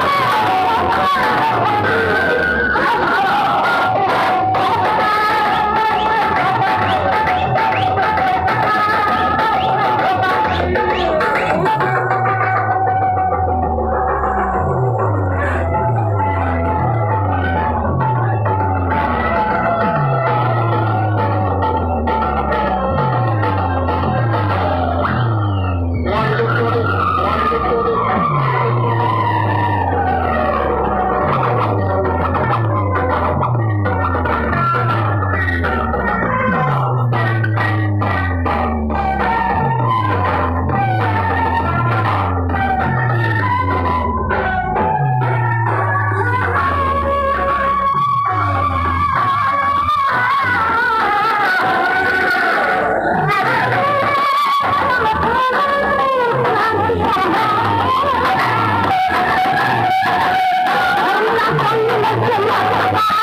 Thank you. Não, não,